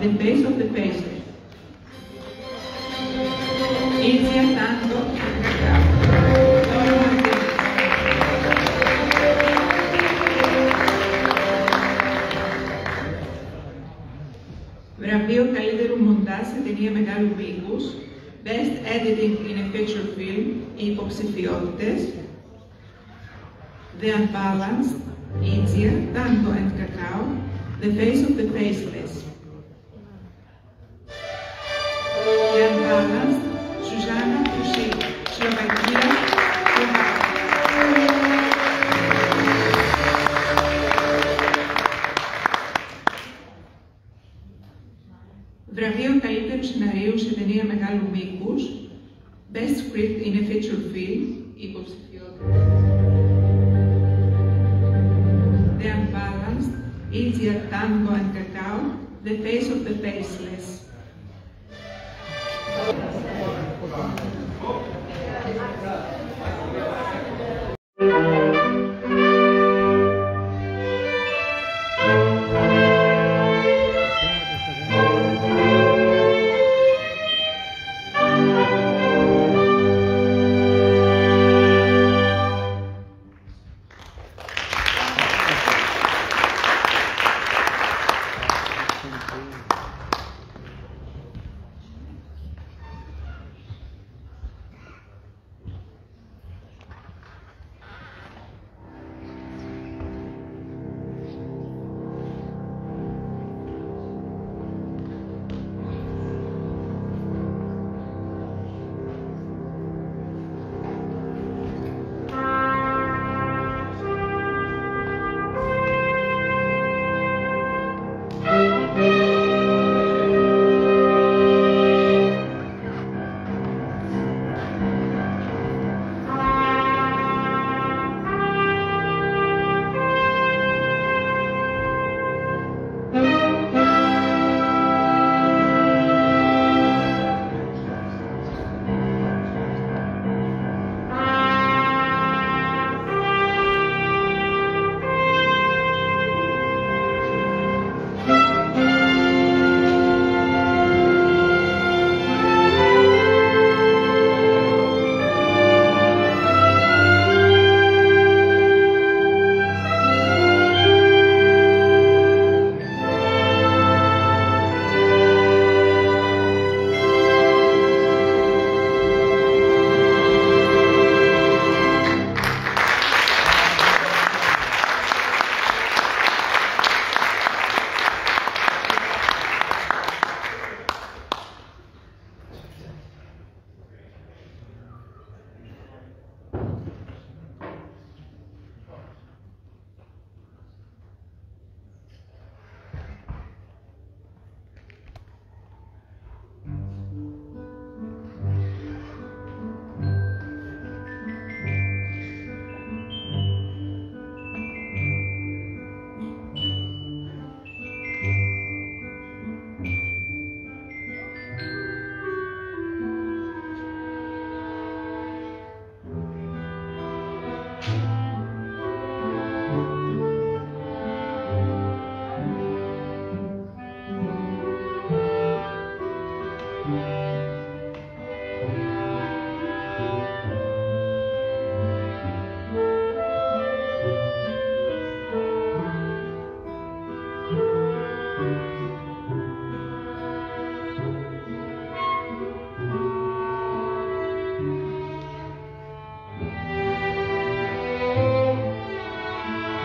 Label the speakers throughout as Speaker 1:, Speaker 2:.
Speaker 1: The Face of the Faceless. Inicia tanto Βραβείο καλύτερου μοντάζ σε ταινία μεγάλου μήκους, Best Editing in a Feature Film, οι υποψηφιότητες, The Unbalanced, Ίζια, Tango and Cacao, The Face of the Faceless. Βραβείο καλύτερου σεναρίου σε ταινία μεγάλου μήκους, Best Script in a Feature Film, υποψηφιότητα. The Unbalanced, Easier Tango and Cacao, The Face of the Faceless.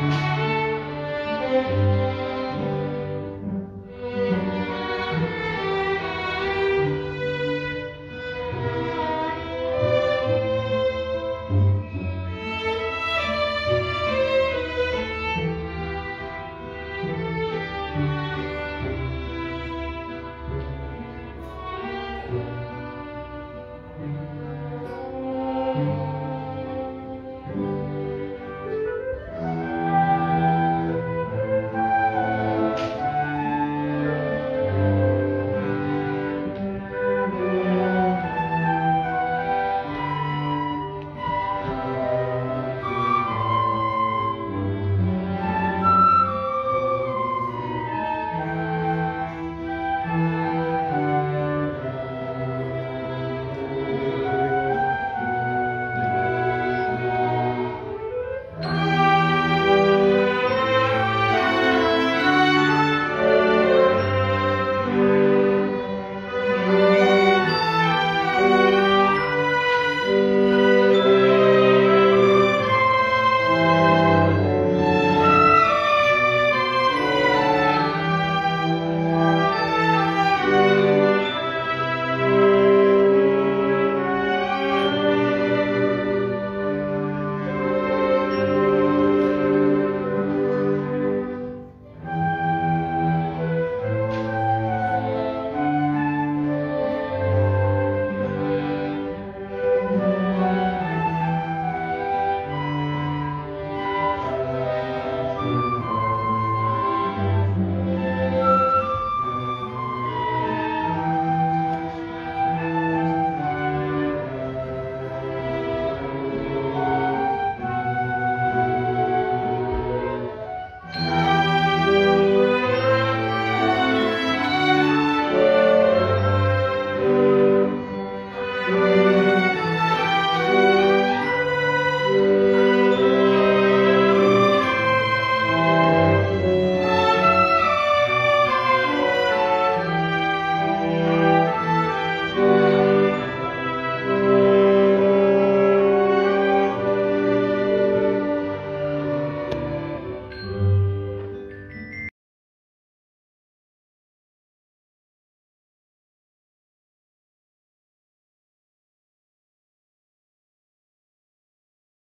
Speaker 1: Música